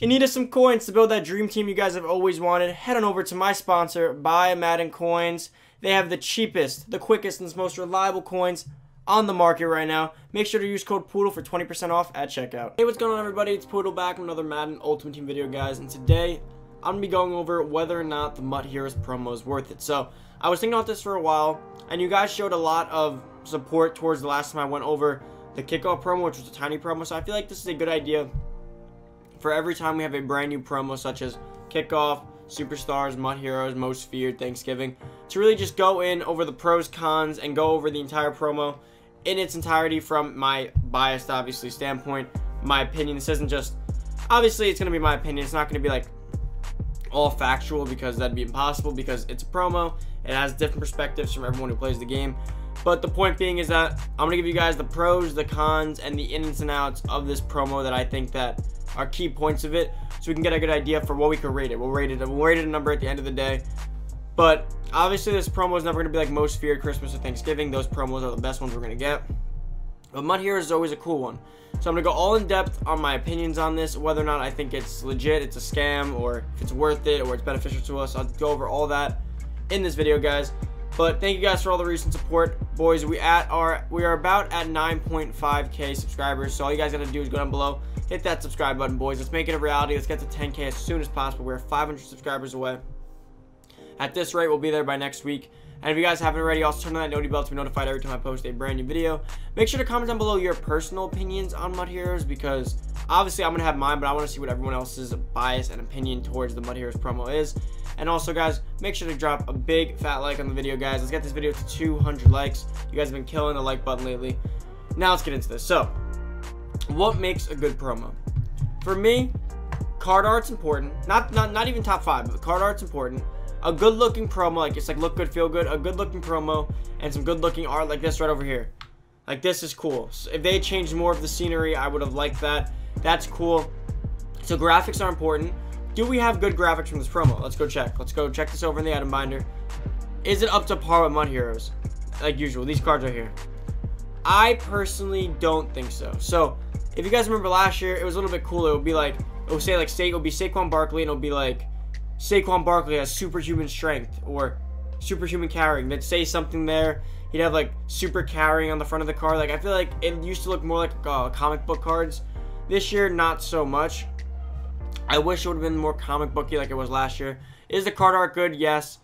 In need of some coins to build that dream team you guys have always wanted, head on over to my sponsor, Buy Madden Coins. They have the cheapest, the quickest, and most reliable coins on the market right now. Make sure to use code POODLE for 20% off at checkout. Hey, what's going on everybody? It's Poodle back with another Madden Ultimate Team video, guys. And today, I'm going to be going over whether or not the MUT Heroes promo is worth it. So, I was thinking about this for a while, and you guys showed a lot of support towards the last time I went over the kickoff promo, which was a tiny promo. So, I feel like this is a good idea for every time we have a brand new promo such as kickoff, superstars, MUT heroes, most feared, Thanksgiving, to really just go in over the pros, cons, and go over the entire promo in its entirety from my biased, obviously, standpoint, my opinion. This isn't just, obviously, it's going to be my opinion. It's not going to be like all factual because that'd be impossible because it's a promo. It has different perspectives from everyone who plays the game. But the point being is that I'm going to give you guys the pros, the cons, and the ins and outs of this promo that I think that are key points of it so we can get a good idea for what we could rate it. We'll rate it, we'll rate it a number at the end of the day. But obviously this promo is never going to be like most feared Christmas or Thanksgiving. Those promos are the best ones we're going to get. But MUT Heroes is always a cool one. So I'm going to go all in depth on my opinions on this, whether or not I think it's legit, it's a scam, or if it's worth it, or it's beneficial to us. I'll go over all that in this video, guys. But thank you guys for all the recent support, boys. We at our we are about at 9.5k subscribers. So all you guys gotta do is go down below, hit that subscribe button, boys. Let's make it a reality. Let's get to 10k as soon as possible. We're 500 subscribers away. At this rate, we'll be there by next week. And if you guys haven't already, also turn on that noti bell to be notified every time I post a brand new video. Make sure to comment down below your personal opinions on MUT Heroes because obviously I'm going to have mine, but I want to see what everyone else's bias and opinion towards the MUT Heroes promo is. And also, guys, make sure to drop a big fat like on the video, guys. Let's get this video to 200 likes. You guys have been killing the like button lately. Now let's get into this. So, what makes a good promo? For me, card art's important. Not not not even top five, but card art's important a good looking promo, like it's like look good, feel good, a good looking promo, and some good looking art like this right over here. Like this is cool. So if they changed more of the scenery, I would have liked that. That's cool. So graphics are important. Do we have good graphics from this promo? Let's go check. Let's go check this over in the item binder. Is it up to par with MUT Heroes? Like usual, these cards are here. I personally don't think so. So if you guys remember last year, it was a little bit cooler. It would be like, it would say like, it would be Saquon Barkley, and it would be like, Saquon Barkley has superhuman strength or superhuman carrying. They'd say something there. He'd have like super carrying on the front of the card. Like I feel like it used to look more like uh, comic book cards. This year, not so much. I wish it would have been more comic booky like it was last year. Is the card art good? Yes.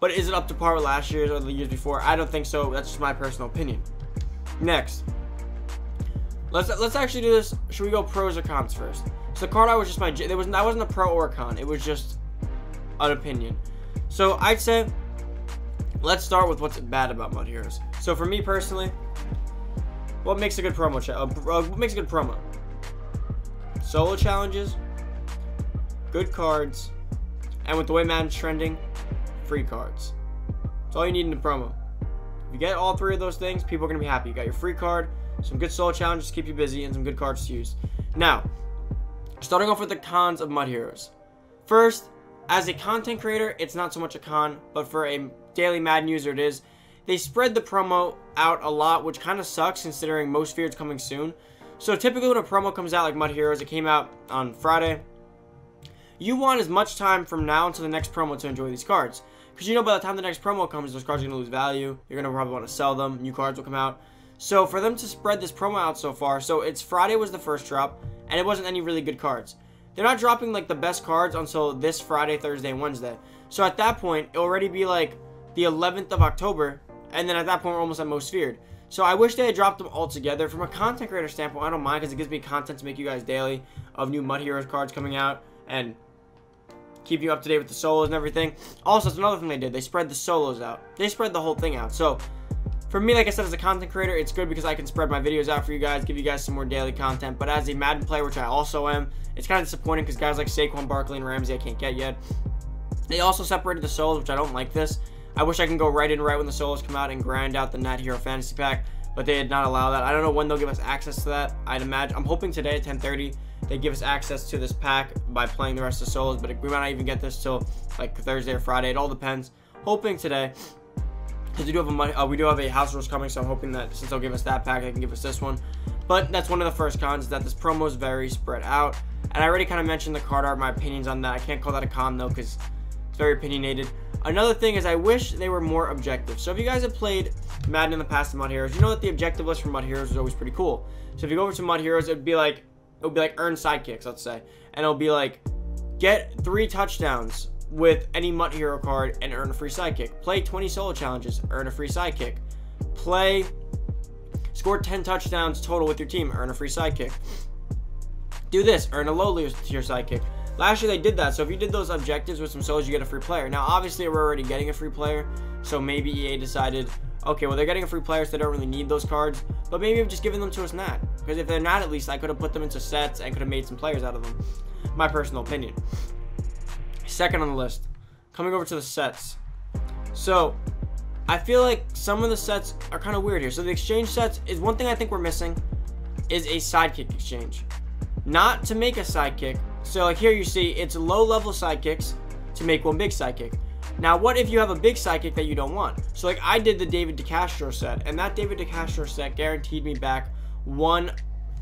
But is it up to par with last year's or the years before? I don't think so. That's just my personal opinion. Next. Let's let's actually do this. Should we go pros or cons first? So the card art was just my. There was that wasn't a pro or a con. It was just an opinion. So I'd say let's start with what's bad about MUT Heroes. So for me personally, what makes a good promo? Cha- uh, what makes a good promo? Solo challenges, good cards, and with the way Madden's trending, free cards. That's all you need in a promo. If you get all three of those things, people are gonna be happy. You got your free card, some good solo challenges to keep you busy, and some good cards to use. Now, starting off with the cons of MUT Heroes. First, as a content creator, it's not so much a con, but for a daily Madden user, it is. They spread the promo out a lot, which kind of sucks considering most fears coming soon. So typically when a promo comes out like MUT Heroes, it came out on Friday, you want as much time from now until the next promo to enjoy these cards. Because you know by the time the next promo comes, those cards are going to lose value. You're going to probably want to sell them. New cards will come out. So for them to spread this promo out so far, so it's Friday was the first drop, and it wasn't any really good cards. They're not dropping like the best cards until this Friday, Thursday, Wednesday. So at that point, it'll already be like the 11th of October, and then at that point, we're almost at most feared. So I wish they had dropped them all together. From a content creator standpoint, I don't mind because it gives me content to make you guys daily of new MUT Heroes cards coming out and keep you up to date with the solos and everything. Also, it's another thing they did. They spread the solos out. They spread the whole thing out. So for me, like I said, as a content creator, it's good because I can spread my videos out for you guys, give you guys some more daily content. But as a Madden player, which I also am, it's kind of disappointing because guys like Saquon Barkley and Ramsey I can't get yet. They also separated the solos, which I don't like this. I wish I can go right in right when the solos come out and grind out the Net Hero Fantasy Pack, but they did not allow that. I don't know when they'll give us access to that. I'd imagine. I'm hoping today at 10:30 they give us access to this pack by playing the rest of the solos, but we might not even get this till like Thursday or Friday. It all depends. Hoping today because we do have a money, uh, we do have a house rules coming, so I'm hoping that since they'll give us that pack, they can give us this one. But that's one of the first cons is that this promo is very spread out. And I already kind of mentioned the card art, my opinions on that. I can't call that a con though because very opinionated. Another thing is I wish they were more objective. So if you guys have played Madden in the past in MUT Heroes, you know that the objective list for MUT Heroes is always pretty cool. So if you go over to MUT Heroes, it'd be like it would be like earn sidekicks, let's say. And it'll be like get three touchdowns with any MUT Hero card and earn a free sidekick. Play 20 solo challenges, earn a free sidekick. Play score 10 touchdowns total with your team, earn a free sidekick. Do this, earn a low tier sidekick. Last year they did that, so if you did those objectives with some solos, you get a free player. Now, obviously, we're already getting a free player, so maybe EA decided, okay, well, they're getting a free player, so they don't really need those cards, but maybe I'm just giving them to us not. Because if they're not, at least I could have put them into sets and could have made some players out of them. My personal opinion. Second on the list, coming over to the sets. So, I feel like some of the sets are kind of weird here. So the exchange sets is one thing I think we're missing is a sidekick exchange. Not to make a sidekick, so like here you see, it's low level sidekicks to make one big sidekick. Now, what if you have a big sidekick that you don't want? So like I did the David DeCastro set, and that David DeCastro set guaranteed me back one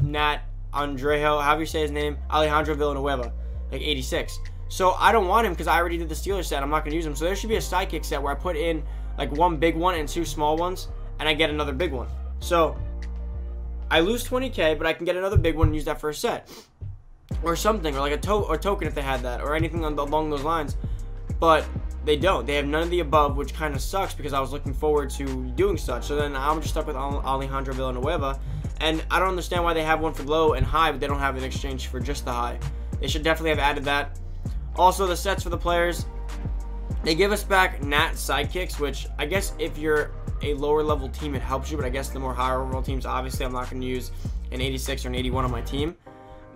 Nat Andrejo, however you say his name, Alejandro Villanueva, like 86. So I don't want him because I already did the Steelers set. I'm not going to use him. So there should be a sidekick set where I put in like one big one and two small ones, and I get another big one. So I lose 20k, but I can get another big one and use that for a set or something, or like a to or token if they had that, or anything along those lines. But they don't. They have none of the above, which kind of sucks because I was looking forward to doing such. So then I'm just stuck with Alejandro Villanueva, and I don't understand why they have one for low and high, but they don't have an exchange for just the high. They should definitely have added that. Also, the sets for the players. They give us back Nat sidekicks, which I guess if you're a lower level team, it helps you. But I guess the more higher level teams, obviously, I'm not going to use an 86 or an 81 on my team.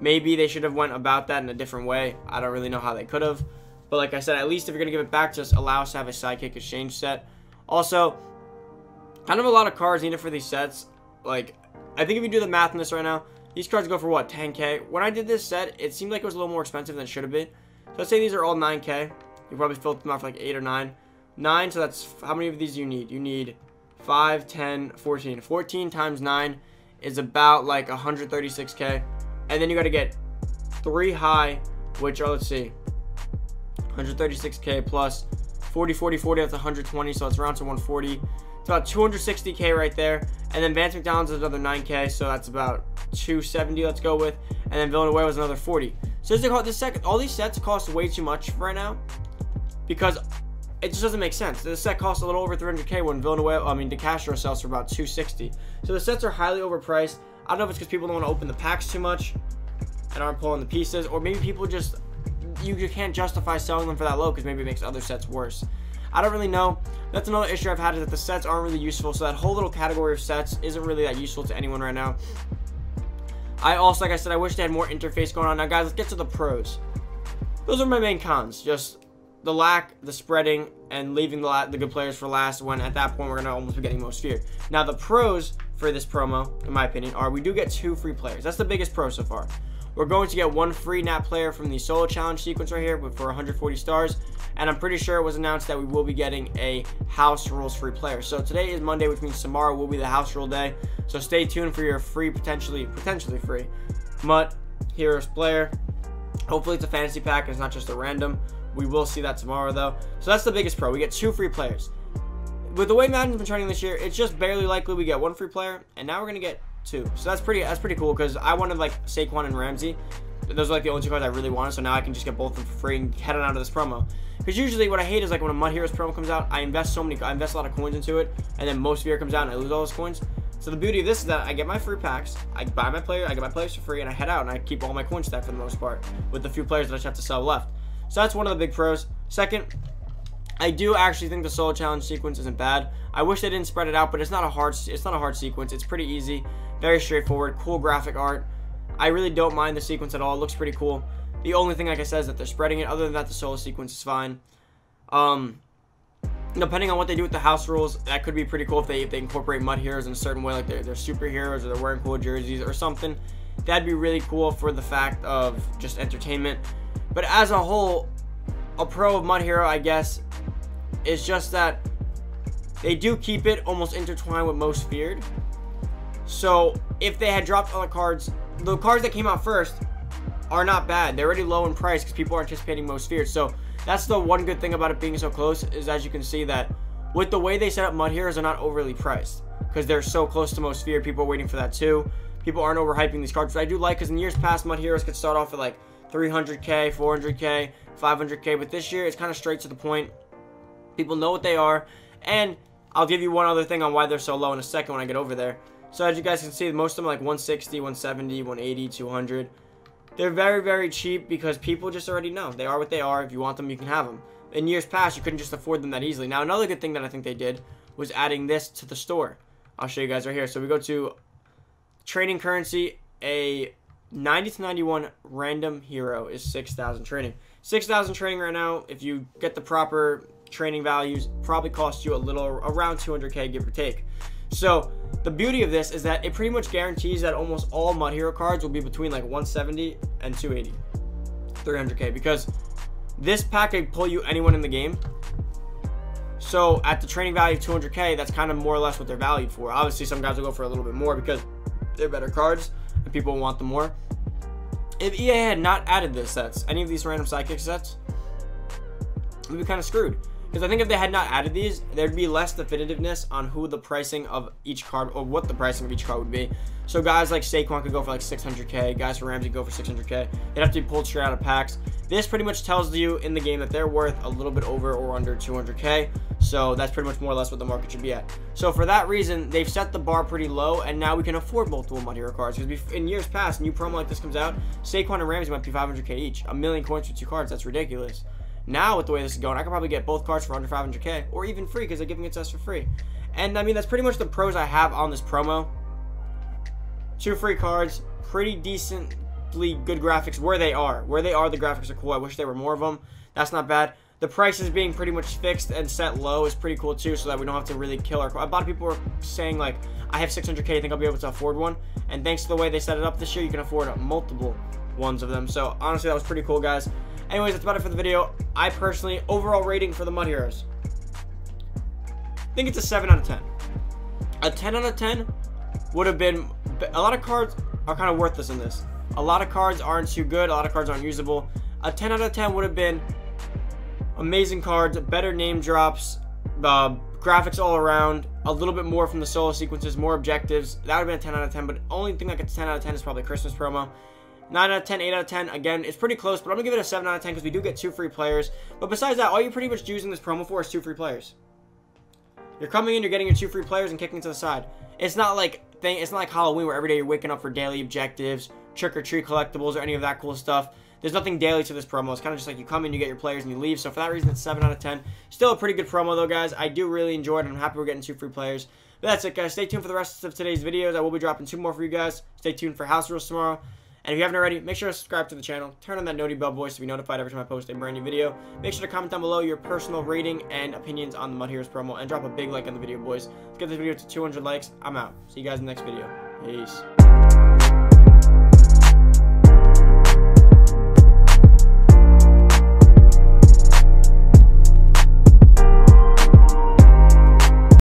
Maybe they should have went about that in a different way. I don't really know how they could have. But like I said, at least if you're going to give it back, just allow us to have a sidekick exchange set. Also, kind of a lot of cards needed for these sets. Like, I think if you do the math on this right now, these cards go for what, 10k? When I did this set, it seemed like it was a little more expensive than it should have been. So let's say these are all 9k. You probably filled them out for like 8 or 9. 9, so that's, how many of these you need? You need 5, 10, 14. 14 times 9 is about like 136k. And then you got to get three high, which are, let's see, 136k plus 40, 40, 40, that's 120, so it's around to 140. It's about 260k right there. And then Vance McDonald's is another 9k, so that's about 270, let's go with. And then Villanueva was another 40. So this, this second, all these sets cost way too much right now because it just doesn't make sense. The set costs a little over 300k when Villanueva, I mean, DeCastro sells for about 260. So the sets are highly overpriced. I don't know if it's because people don't want to open the packs too much and aren't pulling the pieces, or maybe people just you, you can't justify selling them for that low because maybe it makes other sets worse. I don't really know. That's another issue I've had is that the sets aren't really useful. So that whole little category of sets isn't really that useful to anyone right now. I also, like I said, I wish they had more interface going on. Now, guys, let's get to the pros. Those are my main cons. Just the lack, the spreading, and leaving the, the good players for last when at that point we're going to almost be getting most feared. Now, the pros for this promo, in my opinion, are we do get two free players. That's the biggest pro so far. We're going to get one free Nat player from the solo challenge sequence right here for 140 stars. And I'm pretty sure it was announced that we will be getting a house rules free player. So today is Monday, which means tomorrow will be the house rule day. So stay tuned for your free, potentially, potentially free MUT Heroes player. Hopefully it's a fantasy pack and it's not just a random. We will see that tomorrow though. So that's the biggest pro. We get two free players. With the way Madden's been trending this year, it's just barely likely we get one free player, and now we're gonna get two. So that's pretty that's pretty cool because I wanted like Saquon and Ramsey. Those are like the only two cards I really wanted, so now I can just get both of them for free and head on out of this promo. Because usually what I hate is like when a MUT Heroes promo comes out, I invest so many, I invest a lot of coins into it, and then most of year comes out and I lose all those coins. So the beauty of this is that I get my free packs, I buy my player, I get my players for free, and I head out and I keep all my coins stacked for the most part with the few players that I just have to sell left. So that's one of the big pros. Second, I do actually think the solo challenge sequence isn't bad. I wish they didn't spread it out, but it's not a hard it's not a hard sequence. It's pretty easy. Very straightforward, cool graphic art. I really don't mind the sequence at all. It looks pretty cool. The only thing, like I said, is that they're spreading it. Other than that, the solo sequence is fine. Um, depending on what they do with the house rules, that could be pretty cool if they if they incorporate MUT heroes in a certain way, like they're, they're superheroes or they're wearing cool jerseys or something. That'd be really cool for the fact of just entertainment. But as a whole, a pro of MUT Hero, I guess, is just that they do keep it almost intertwined with Most Feared. So if they had dropped the cards, the cards that came out first, are not bad. They're already low in price because people are anticipating most feared. So that's the one good thing about it being so close is as you can see that with the way they set up MUT Heroes, they're not overly priced because they're so close to most feared. People are waiting for that too. People aren't overhyping these cards, which I do like because in years past, MUT Heroes could start off at like 300k, 400k, 500k, but this year it's kind of straight to the point. People know what they are, and I'll give you one other thing on why they're so low in a second when I get over there. So as you guys can see, most of them like 160, 170, 180, 200. They're very, very cheap because people just already know. They are what they are. If you want them, you can have them. In years past, you couldn't just afford them that easily. Now, another good thing that I think they did was adding this to the store. I'll show you guys right here. So we go to trading currency. A 90 to 91 random hero is 6,000 trading. 6,000 trading right now, if you get the proper training values, probably cost you a little, around 200k, give or take. So the beauty of this is that it pretty much guarantees that almost all MUT Hero cards will be between like 170 and 280, 300k because this pack can pull you anyone in the game. So at the training value of 200k, that's kind of more or less what they're valued for. Obviously, some guys will go for a little bit more because they're better cards and people want them more. If EA had not added this sets, any of these random sidekick sets, we'd be kind of screwed. Because I think if they had not added these, there'd be less definitiveness on who the pricing of each card, or what the pricing of each card would be. So guys like Saquon could go for like 600k, guys for Ramsey go for 600k. They'd have to be pulled straight out of packs. This pretty much tells you in the game that they're worth a little bit over or under 200k. So that's pretty much more or less what the market should be at. So for that reason, they've set the bar pretty low, and now we can afford multiple MUT Hero cards. Because in years past, new promo like this comes out, Saquon and Ramsey might be 500k each. A million coins for two cards, that's ridiculous. Now, with the way this is going, I could probably get both cards for under 500k, or even free, because they're giving it to us for free. And, I mean, that's pretty much the pros I have on this promo. Two free cards, pretty decently good graphics where they are. Where they are, the graphics are cool. I wish there were more of them. That's not bad. The prices being pretty much fixed and set low is pretty cool too, so that we don't have to really kill our. A lot of people are saying like, I have 600k, I think I'll be able to afford one. And thanks to the way they set it up this year, you can afford multiple ones of them. So honestly, that was pretty cool, guys. Anyways, that's about it for the video. I personally, overall rating for the MUT Heroes, I think it's a 7 out of 10. A 10 out of 10 would have been, a lot of cards are kind of worthless in this. A lot of cards aren't too good, a lot of cards aren't usable. A 10 out of 10 would have been amazing cards, better name drops, uh, graphics all around, a little bit more from the solo sequences, more objectives. That would have been a 10 out of 10, but only thing that gets 10 out of 10 is probably Christmas promo. 9 out of 10, 8 out of 10. Again, it's pretty close, but I'm going to give it a 7 out of 10 because we do get two free players. But besides that, all you're pretty much using this promo for is two free players. You're coming in, you're getting your two free players and kicking to the side. It's not like thing. It's not like Halloween where every day you're waking up for daily objectives, trick or treat collectibles, or any of that cool stuff. There's nothing daily to this promo. It's kind of just like you come in, you get your players, and you leave. So for that reason, it's 7 out of 10. Still a pretty good promo, though, guys. I do really enjoy it, and I'm happy we're getting two free players. But that's it, guys. Stay tuned for the rest of today's videos. I will be dropping two more for you guys. Stay tuned for House Rules tomorrow. And if you haven't already, make sure to subscribe to the channel, turn on that noti bell voice to be notified every time I post a brand new video. Make sure to comment down below your personal rating and opinions on the MUT Heroes promo, and drop a big like on the video, boys. Let's get this video to 200 likes. I'm out. See you guys in the next video. Peace.